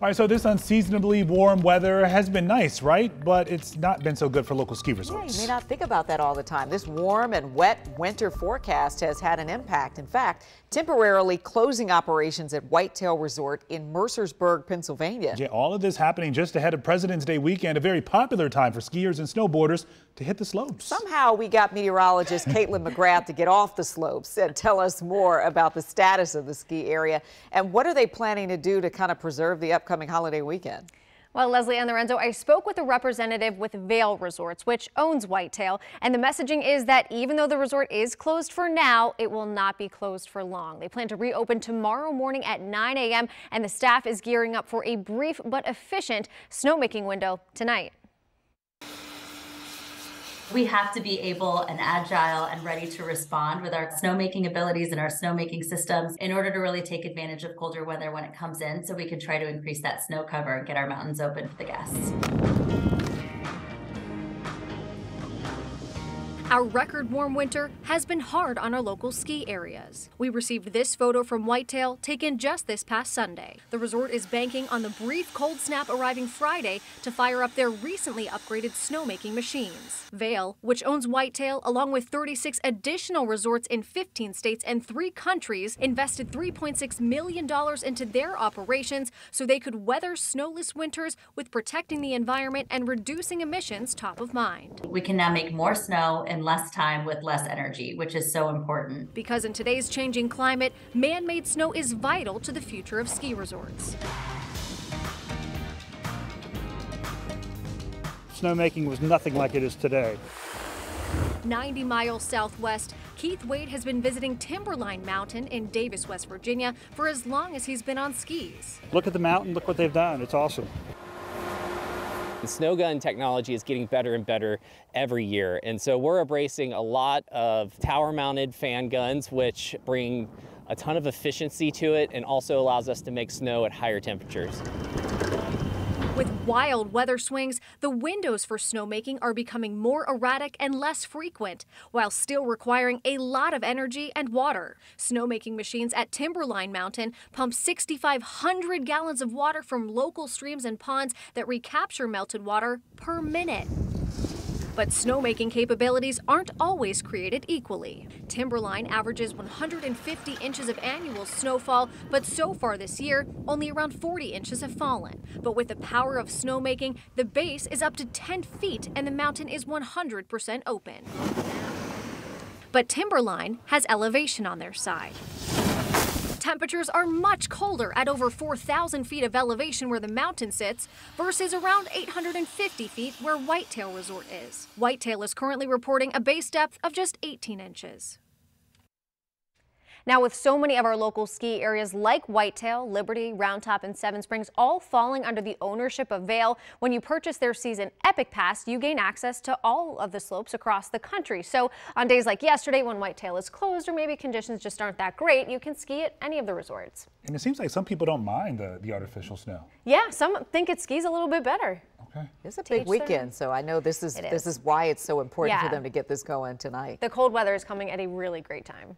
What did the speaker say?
All right, so this unseasonably warm weather has been nice, right? But it's not been so good for local ski resorts. Yeah, you may not think about that all the time. This warm and wet winter forecast has had an impact. In fact, temporarily closing operations at Whitetail Resort in Mercersburg, Pennsylvania. Yeah, all of this happening just ahead of President's Day weekend, a very popular time for skiers and snowboarders to hit the slopes. Somehow we got meteorologist Caitlin McGrath to get off the slopes and tell us more about the status of the ski area and what are they planning to do to kind of preserve the upcoming holiday weekend. Well, Leslie and Lorenzo, I spoke with a representative with Vail Resorts, which owns Whitetail, and the messaging is that even though the resort is closed for now, it will not be closed for long. They plan to reopen tomorrow morning at 9 a.m., and the staff is gearing up for a brief but efficient snowmaking window tonight. We have to be able and agile and ready to respond with our snowmaking abilities and our snowmaking systems in order to really take advantage of colder weather when it comes in so we can try to increase that snow cover and get our mountains open for the guests. Our record warm winter has been hard on our local ski areas. We received this photo from Whitetail taken just this past Sunday. The resort is banking on the brief cold snap arriving Friday to fire up their recently upgraded snowmaking machines. Vail, which owns Whitetail along with 36 additional resorts in 15 states and three countries, invested $3.6 million into their operations so they could weather snowless winters with protecting the environment and reducing emissions top of mind. We can now make more snow in less time with less energy, which is so important. Because in today's changing climate, man made snow is vital to the future of ski resorts. snowmaking was nothing like it is today. 90 miles southwest, Keith Wade has been visiting Timberline Mountain in Davis, West Virginia for as long as he's been on skis. Look at the mountain, look what they've done. It's awesome. The snow gun technology is getting better and better every year. And so we're embracing a lot of tower mounted fan guns, which bring a ton of efficiency to it and also allows us to make snow at higher temperatures. With wild weather swings, the windows for snowmaking are becoming more erratic and less frequent, while still requiring a lot of energy and water. Snowmaking machines at Timberline Mountain pump 6,500 gallons of water from local streams and ponds that recapture melted water per minute. But snowmaking capabilities aren't always created equally. Timberline averages 150 inches of annual snowfall, but so far this year, only around 40 inches have fallen. But with the power of snowmaking, the base is up to 10 feet and the mountain is 100% open. But Timberline has elevation on their side. Temperatures are much colder at over 4,000 feet of elevation where the mountain sits versus around 850 feet where Whitetail Resort is. Whitetail is currently reporting a base depth of just 18 inches. Now, with so many of our local ski areas like Whitetail, Liberty, Round Top, and Seven Springs all falling under the ownership of Vail, when you purchase their season Epic Pass, you gain access to all of the slopes across the country. So on days like yesterday when Whitetail is closed or maybe conditions just aren't that great, you can ski at any of the resorts. And it seems like some people don't mind the, the artificial snow. Yeah, some think it skis a little bit better. Okay. It's a big their weekend, own. so I know this is It this is. is why it's so important Yeah. for them to get this going tonight. The cold weather is coming at a really great time.